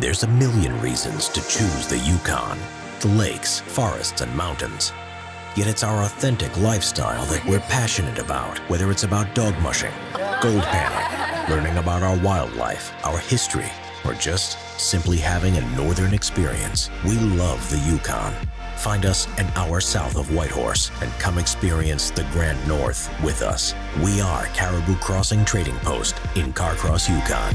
There's a million reasons to choose the Yukon. The lakes, forests, and mountains. Yet it's our authentic lifestyle that we're passionate about, whether it's about dog mushing, gold panning, learning about our wildlife, our history, or just simply having a northern experience. We love the Yukon. Find us an hour south of Whitehorse and come experience the Grand North with us. We are Caribou Crossing Trading Post in Carcross, Yukon.